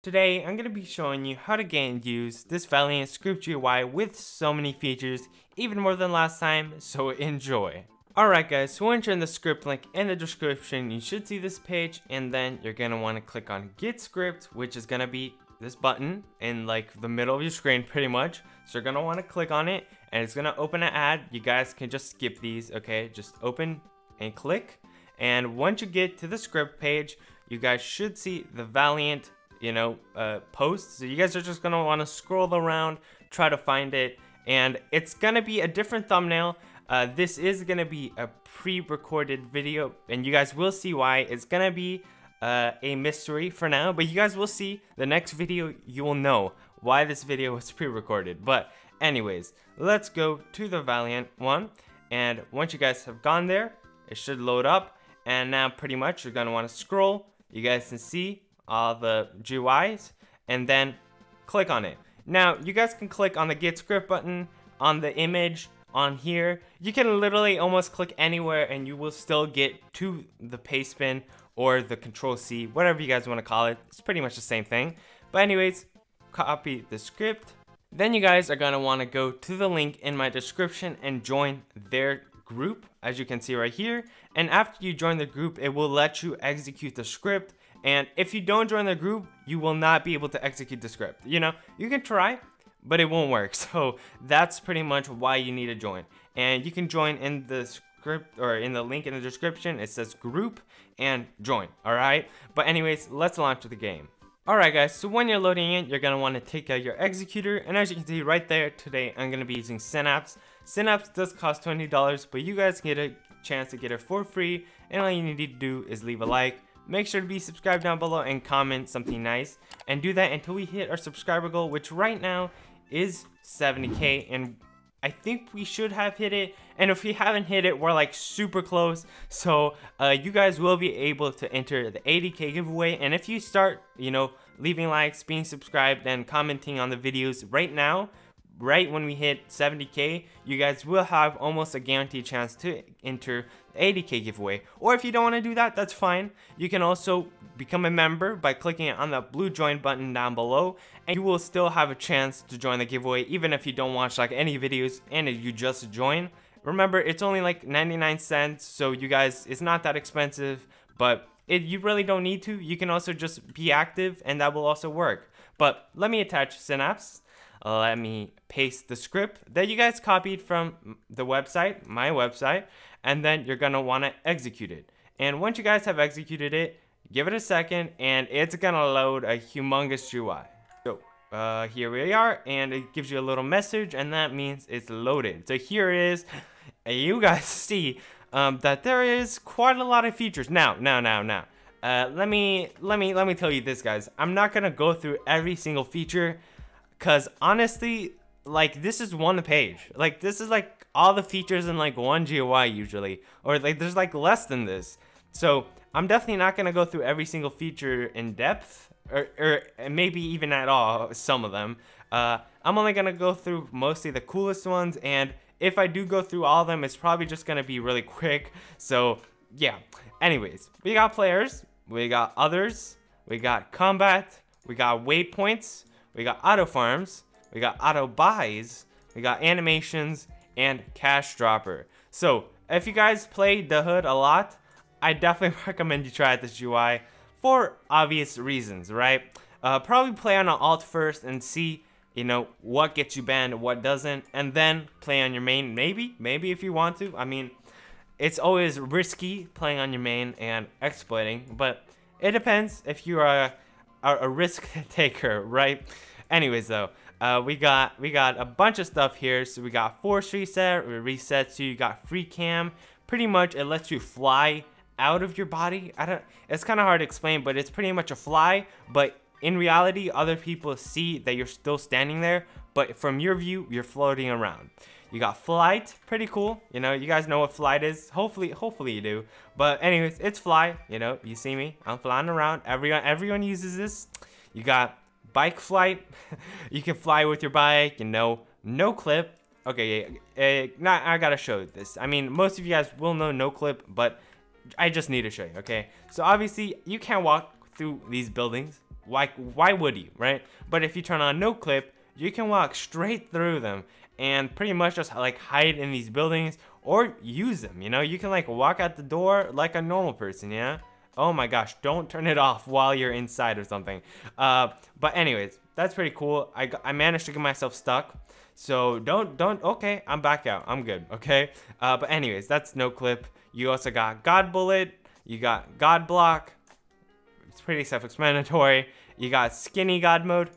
Today, I'm going to be showing you how to get and use this Valiant Script GUI with so many features, even more than last time, so enjoy. Alright guys, so once you're in the script link in the description, you should see this page, and then you're going to want to click on Get Script, which is going to be this button in like the middle of your screen pretty much. So you're going to want to click on it, and it's going to open an ad. You guys can just skip these, okay? Just open and click. And once you get to the script page, you guys should see the Valiant you know, uh, posts. So you guys are just gonna wanna scroll around, try to find it, and it's gonna be a different thumbnail. Uh, this is gonna be a pre-recorded video, and you guys will see why. It's gonna be uh, a mystery for now, but you guys will see the next video. You will know why this video was pre-recorded. But anyways, let's go to the Valiant one, and once you guys have gone there, it should load up, and now pretty much you're gonna want to scroll. You guys can see all the GUIs and then click on it. Now, you guys can click on the get script button on the image on here. You can literally almost click anywhere and you will still get to the Pastebin or the control C, whatever you guys want to call it. It's pretty much the same thing. But anyways, copy the script. Then you guys are going to want to go to the link in my description and join their group, as you can see right here. And after you join the group, it will let you execute the script and if you don't join the group, you will not be able to execute the script. You know, you can try, but it won't work. So that's pretty much why you need to join. And you can join in the script or in the link in the description. It says group and join. All right. But anyways, let's launch the game. Alright guys, so when you're loading in, you're going to want to take out your executor, and as you can see right there, today I'm going to be using Synapse. Synapse does cost $20, but you guys get a chance to get it for free, and all you need to do is leave a like, Make sure to be subscribed down below and comment something nice. And do that until we hit our subscriber goal, which right now is 70k. And I think we should have hit it. And if we haven't hit it, we're like super close. So uh, you guys will be able to enter the 80k giveaway. And if you start, you know, leaving likes, being subscribed, and commenting on the videos right now, right when we hit 70k, you guys will have almost a guaranteed chance to enter the 80k giveaway. Or if you don't want to do that, that's fine. You can also become a member by clicking on the blue join button down below and you will still have a chance to join the giveaway even if you don't watch like any videos and you just join. Remember, it's only like 99 cents, so you guys, it's not that expensive, but you really don't need to. You can also just be active and that will also work. But let me attach Synapse let me paste the script that you guys copied from the website, my website, and then you're gonna wanna execute it. And once you guys have executed it, give it a second and it's gonna load a humongous UI. So uh, here we are and it gives you a little message and that means it's loaded. So here it is. You guys see um, that there is quite a lot of features. Now, now, now, now. Uh, let me let me let me tell you this guys i'm not gonna go through every single feature Cause honestly, like this is one page. Like this is like all the features in like one GUI usually, or like there's like less than this. So I'm definitely not gonna go through every single feature in depth, or, or maybe even at all. Some of them. Uh, I'm only gonna go through mostly the coolest ones, and if I do go through all of them, it's probably just gonna be really quick. So yeah. Anyways, we got players, we got others, we got combat, we got waypoints, we got auto farms, we got auto buys, we got animations, and cash dropper. So if you guys play the hood a lot, I definitely recommend you try this UI for obvious reasons, right? Uh, probably play on an alt first and see, you know, what gets you banned, what doesn't, and then play on your main. Maybe, maybe if you want to. I mean, it's always risky playing on your main and exploiting, but it depends if you are a, risk taker, right? Anyways, though, uh, we got we got a bunch of stuff here. So we got force reset, we resets you. You got free cam. Pretty much, it lets you fly out of your body. I don't. It's kind of hard to explain, but it's pretty much a fly. But in reality, other people see that you're still standing there, but from your view, you're floating around. You got flight, pretty cool. You know, you guys know what flight is. Hopefully, hopefully you do. But anyways, it's fly. You know, you see me. I'm flying around. Everyone, everyone uses this. You got bike flight. you can fly with your bike, you know, no clip. Okay, not, I gotta show this. I mean, most of you guys will know no clip, but I just need to show you, okay? So obviously, you can't walk through these buildings. Why, why would you, right? But if you turn on no clip, you can walk straight through them and pretty much just like hide in these buildings or use them, you know? You can like walk out the door like a normal person, yeah? Oh my gosh, don't turn it off while you're inside or something. Uh, but anyways, that's pretty cool. I, I managed to get myself stuck. So don't, don't, okay, I'm back out. I'm good, okay? Uh, but anyways, that's no clip. You also got God Bullet. You got God Block. It's pretty self-explanatory. You got Skinny God Mode.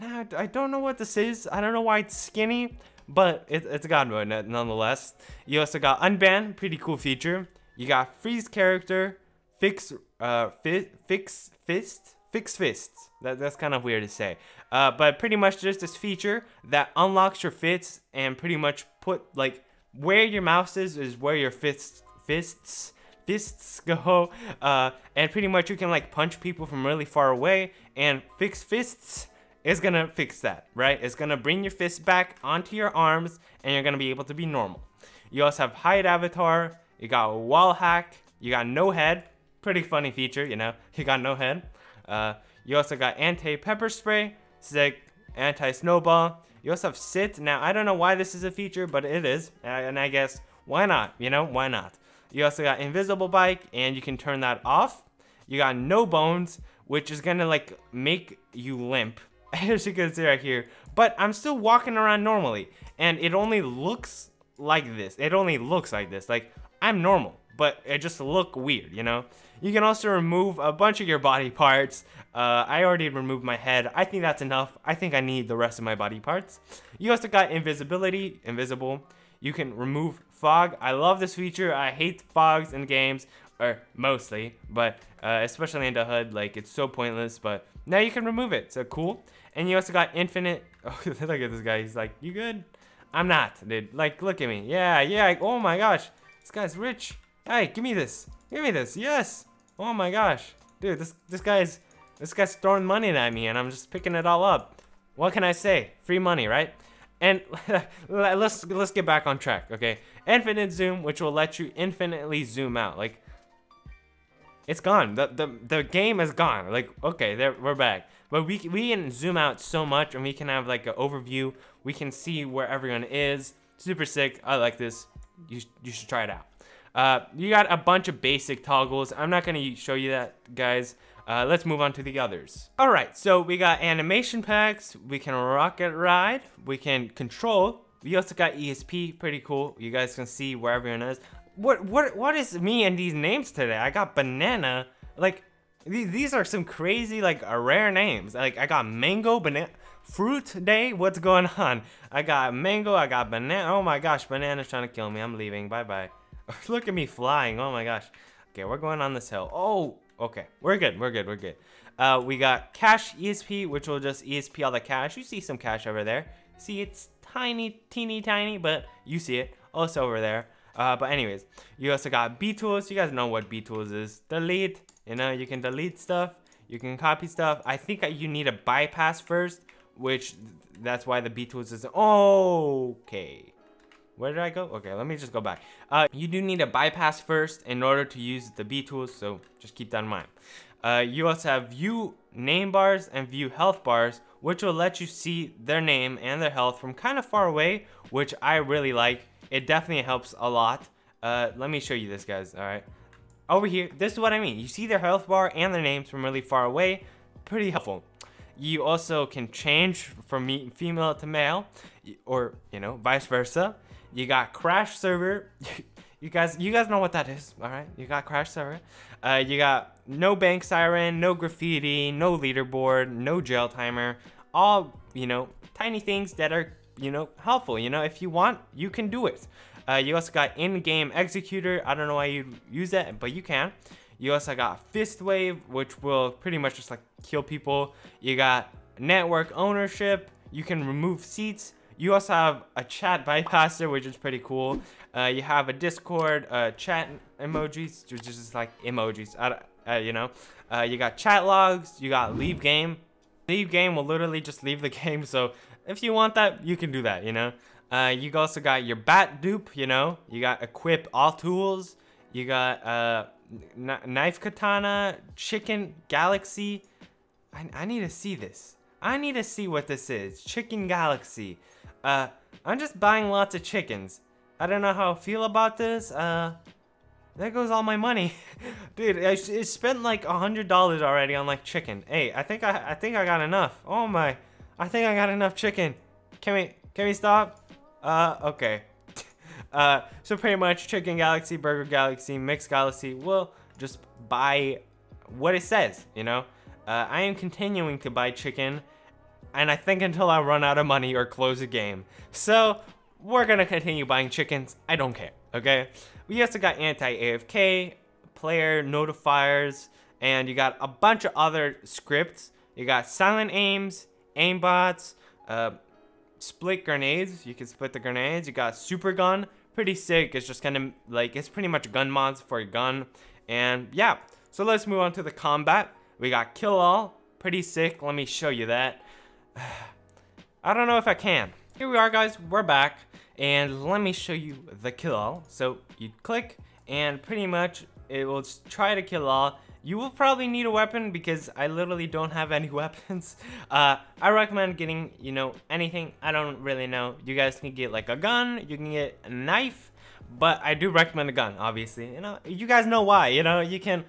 And I, I don't know what this is. I don't know why it's skinny, but it, it's God Mode nonetheless. You also got Unban, pretty cool feature. You got Freeze Character fix uh fi fix fist fix fists that, that's kind of weird to say uh, but pretty much just this feature that unlocks your fists and pretty much put like where your mouse is is where your fists fists fists go uh, and pretty much you can like punch people from really far away and fix fists is gonna fix that right it's gonna bring your fists back onto your arms and you're gonna be able to be normal you also have hide avatar you got wall hack you got no head pretty funny feature, you know. you got no head. Uh, you also got anti-pepper spray, sick, anti-snowball. You also have sit. Now, I don't know why this is a feature, but it is. And I guess, why not? You know, why not? You also got invisible bike, and you can turn that off. You got no bones, which is gonna like make you limp, as you can see right here. But I'm still walking around normally, and it only looks like this. It only looks like this. Like, I'm normal, but it just look weird, you know? You can also remove a bunch of your body parts. Uh, I already removed my head. I think that's enough. I think I need the rest of my body parts. You also got invisibility, invisible. You can remove fog. I love this feature. I hate fogs in games, or mostly, but uh, especially in the HUD, like it's so pointless, but now you can remove it, so cool. And you also got infinite, oh, look at this guy, he's like, you good? I'm not, dude, like, look at me, yeah, yeah, oh my gosh, this guy's rich. Hey, give me this. Give me this. Yes. Oh my gosh. Dude, this this guy's this guy's throwing money at me and I'm just picking it all up. What can I say? Free money, right? And let's let's get back on track, okay? Infinite zoom, which will let you infinitely zoom out. Like it's gone. The the the game is gone. Like okay, there we're back. But we we can zoom out so much and we can have like an overview. We can see where everyone is. Super sick. I like this. You you should try it out. Uh, you got a bunch of basic toggles. I'm not going to show you that, guys. Uh, let's move on to the others. All right, so we got animation packs. We can rocket ride. We can control. We also got ESP, pretty cool. You guys can see where everyone is. What what what is me and these names today? I got banana. Like these are some crazy like uh, rare names. Like I got mango, banana, fruit day. What's going on? I got mango. I got banana. Oh my gosh, banana's trying to kill me. I'm leaving. Bye bye. Look at me flying. Oh my gosh. Okay, we're going on this hill. Oh, okay. We're good. We're good. We're good. Uh, we got cash ESP, which will just ESP all the cash. You see some cash over there. See, it's tiny, teeny tiny, but you see it. Also over there. Uh, but anyways, you also got B tools. You guys know what B tools is. Delete. You know, you can delete stuff. You can copy stuff. I think you need a bypass first, which that's why the B tools is okay. Where did I go? Okay, let me just go back. Uh, you do need a bypass first in order to use the B tools, so just keep that in mind. Uh, you also have view name bars and view health bars, which will let you see their name and their health from kind of far away, which I really like. It definitely helps a lot. Uh, let me show you this, guys, all right? Over here, this is what I mean. You see their health bar and their names from really far away. Pretty helpful. You also can change from female to male, or, you know, vice versa. You got Crash Server. you guys, you guys know what that is, all right? You got Crash Server. Uh, you got no bank siren, no graffiti, no leaderboard, no jail timer. All you know, tiny things that are you know helpful. You know, if you want, you can do it. Uh, you also got in-game executor. I don't know why you use that, but you can. You also got fist wave, which will pretty much just like kill people. You got network ownership. You can remove seats. You also have a chat bypasser, which is pretty cool. Uh, you have a Discord, uh, chat emojis, which is just like emojis, uh, you know. Uh, you got chat logs, you got leave game. Leave game will literally just leave the game, so if you want that, you can do that, you know. Uh, you also got your bat dupe, you know. You got equip all tools. You got uh, knife katana, chicken galaxy. I, I need to see this. I need to see what this is. Chicken galaxy. Uh, I'm just buying lots of chickens. I don't know how I feel about this. Uh, there goes all my money. Dude, I, I spent like a hundred dollars already on like chicken. Hey, I think I I think I got enough. Oh my. I think I got enough chicken. Can we can we stop? Uh okay. uh so pretty much chicken galaxy, burger galaxy, mixed galaxy will just buy what it says, you know? Uh, I am continuing to buy chicken and I think until I run out of money or close the game. So, we're gonna continue buying chickens. I don't care, okay? We also got anti-AFK, player notifiers, and you got a bunch of other scripts. You got silent aims, aimbots, uh, split grenades. You can split the grenades. You got super gun, pretty sick. It's just kind of like it's pretty much gun mods for a gun. And yeah, so let's move on to the combat. We got kill all, pretty sick. Let me show you that. I don't know if I can. Here we are, guys. We're back, and let me show you the kill all. So you click, and pretty much it will try to kill all. You will probably need a weapon because I literally don't have any weapons. Uh, I recommend getting, you know, anything. I don't really know. You guys can get like a gun, you can get a knife, but I do recommend a gun, obviously. You know, you guys know why, you know, you can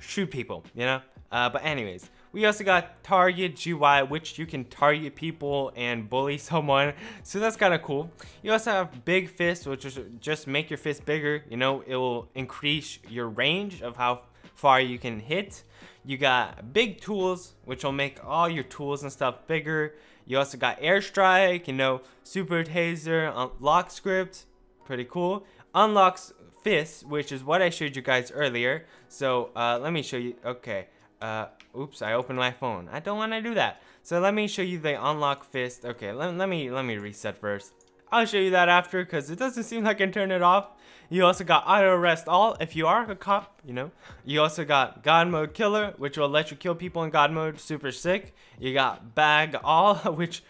shoot people, you know? Uh, but anyways, we also got target GUI, which you can target people and bully someone. So that's kind of cool. You also have big fist, which is just make your fist bigger. You know, it will increase your range of how far you can hit. You got big tools, which will make all your tools and stuff bigger. You also got airstrike, you know, super taser, lock script, pretty cool. Unlocks fist, which is what I showed you guys earlier. So uh, let me show you. Okay. Uh, oops, I opened my phone. I don't want to do that. So let me show you the unlock fist. Okay, let, let me let me reset first. I'll show you that after because it doesn't seem like I can turn it off. You also got auto arrest all if you are a cop, you know. You also got God mode killer, which will let you kill people in God mode, super sick. You got bag all, which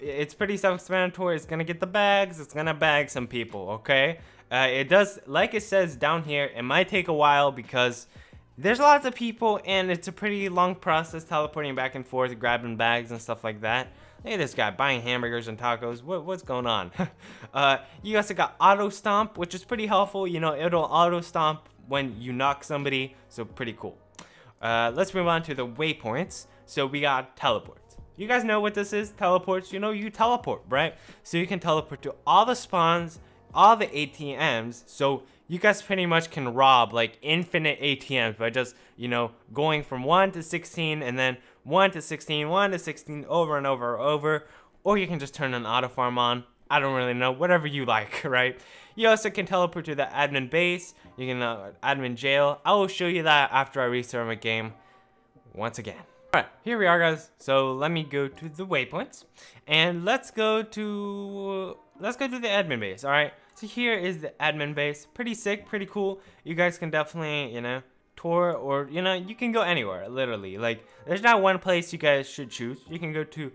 it's pretty self-explanatory. It's gonna get the bags. It's gonna bag some people, okay? Uh, it does, like it says down here, it might take a while because there's lots of people and it's a pretty long process teleporting back and forth, grabbing bags and stuff like that. Look at this guy buying hamburgers and tacos. What, what's going on? uh, you also got auto stomp, which is pretty helpful. You know, it'll auto stomp when you knock somebody, so pretty cool. Uh, let's move on to the waypoints. So we got teleports. You guys know what this is? Teleports. You know, you teleport, right? So you can teleport to all the spawns, all the ATMs. So you guys pretty much can rob like infinite ATMs by just, you know, going from 1 to 16 and then 1 to 16, 1 to 16 over and over and over. Or you can just turn an auto farm on. I don't really know, whatever you like, right? You also can teleport to the admin base. You can uh, admin jail. I will show you that after I restart my game once again. Alright, here we are guys. So let me go to the waypoints and let's go to let's go to the admin base, alright? So here is the admin base. Pretty sick, pretty cool. You guys can definitely, you know, tour or, you know, you can go anywhere, literally. Like, there's not one place you guys should choose. You can go to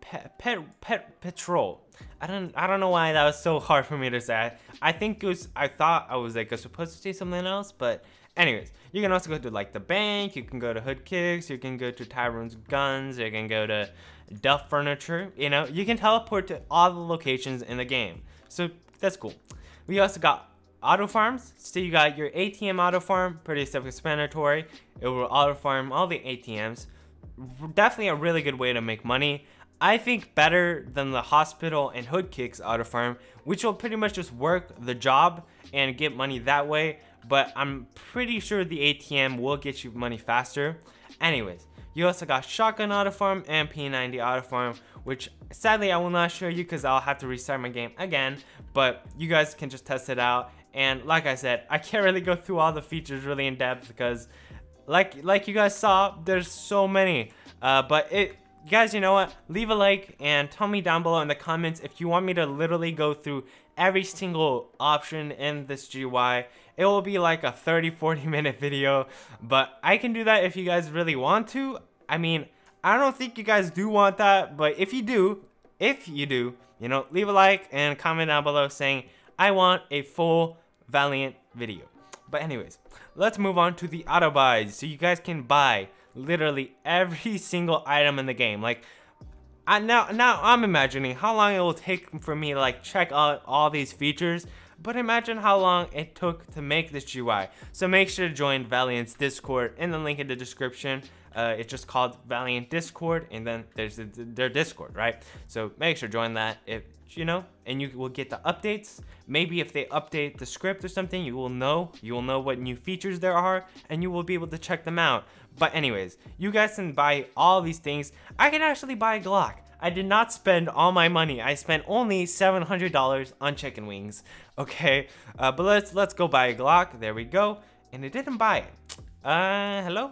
pet, pet, pet patrol. I don't, I don't know why that was so hard for me to say. I think it was, I thought I was like supposed to say something else, but anyways, you can also go to like the bank, you can go to Hood Kicks, you can go to Tyrone's Guns, you can go to Duff Furniture, you know, you can teleport to all the locations in the game. So that's cool. We also got auto farms. So you got your ATM auto farm, pretty self-explanatory. It will auto farm all the ATMs. Definitely a really good way to make money. I think better than the hospital and hood kicks auto farm, which will pretty much just work the job and get money that way. But I'm pretty sure the ATM will get you money faster. Anyways, you also got shotgun auto farm and P90 auto farm, which sadly I will not show you because I'll have to restart my game again, but you guys can just test it out. And like I said, I can't really go through all the features really in depth because like like you guys saw, there's so many. Uh, but it guys, you know what? Leave a like and tell me down below in the comments if you want me to literally go through every single option in this GUI. It will be like a 30-40 minute video, but I can do that if you guys really want to. I mean, I don't think you guys do want that, but if you do, if you do, you know, leave a like and comment down below saying, I want a full Valiant video. But anyways, let's move on to the auto buys. So you guys can buy literally every single item in the game. Like, I now now I'm imagining how long it will take for me to like check out all these features. But imagine how long it took to make this GUI. So make sure to join Valiant's Discord in the link in the description. Uh, it's just called Valiant Discord, and then there's their Discord, right? So make sure join that if you know, and you will get the updates. Maybe if they update the script or something, you will know. You will know what new features there are, and you will be able to check them out. But anyways, you guys can buy all these things. I can actually buy a Glock. I did not spend all my money. I spent only $700 on chicken wings. Okay, uh, but let's let's go buy a Glock. There we go. And it didn't buy it. Uh, hello?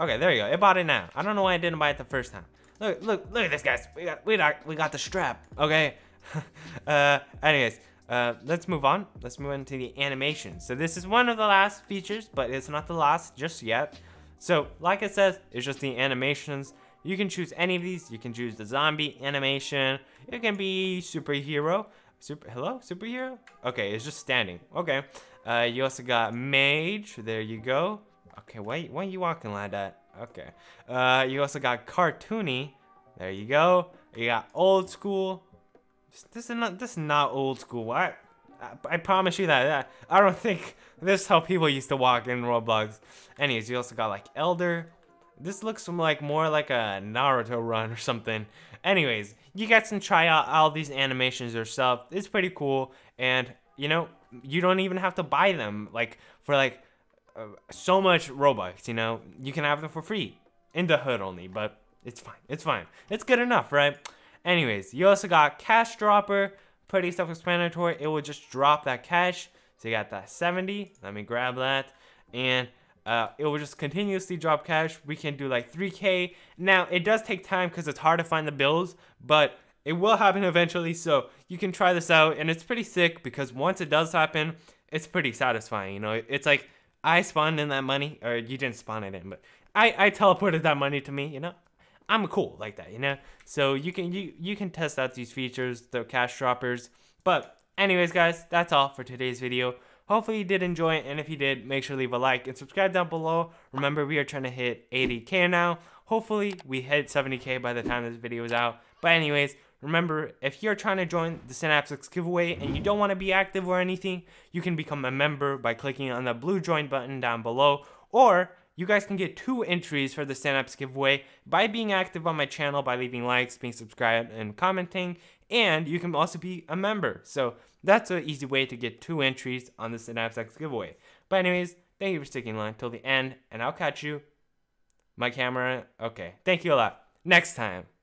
Okay, there you go. It bought it now. I don't know why I didn't buy it the first time. Look, look, look at this, guys. We got, we got, we got the strap. Okay. uh, anyways, uh, let's move on. Let's move into the animation. So this is one of the last features, but it's not the last just yet. So, like it says, it's just the animations. You can choose any of these. You can choose the zombie animation. It can be superhero. Super, hello, superhero? Okay, it's just standing. Okay. Uh, you also got mage. There you go. Okay, why, why are you walking like that? Okay. Uh, you also got cartoony. There you go. You got old school. This is not this is not old school. I I, promise you that. I don't think this is how people used to walk in Roblox. Anyways, you also got like Elder. This looks like more like a Naruto run or something. Anyways, you guys can try out all these animations yourself. It's pretty cool. And, you know, you don't even have to buy them. Like, for like, uh, so much Robux, you know? You can have them for free. In the hood only, but it's fine. It's fine. It's good enough, right? Anyways, you also got Cash Dropper. Pretty self-explanatory. It will just drop that cash. So you got that 70. Let me grab that. And uh, it will just continuously drop cash. We can do like 3K. Now, it does take time because it's hard to find the bills, but it will happen eventually. So you can try this out. And it's pretty sick because once it does happen, it's pretty satisfying. You know, it's like I spawned in that money, or you didn't spawn it in, but I, I teleported that money to me, you know? I'm cool like that, you know. So you can you you can test out these features, the cash droppers. But anyways, guys, that's all for today's video. Hopefully you did enjoy it, and if you did, make sure to leave a like and subscribe down below. Remember, we are trying to hit 80k now. Hopefully, we hit 70k by the time this video is out. But anyways, remember, if you're trying to join the Synapse X giveaway and you don't want to be active or anything, you can become a member by clicking on the blue join button down below. Or you guys can get two entries for the Synapse giveaway by being active on my channel, by leaving likes, being subscribed, and commenting. And you can also be a member. So that's an easy way to get two entries on the Synapse X giveaway. But anyways, thank you for sticking along till the end, and I'll catch you. My camera, okay. Thank you a lot. Next time.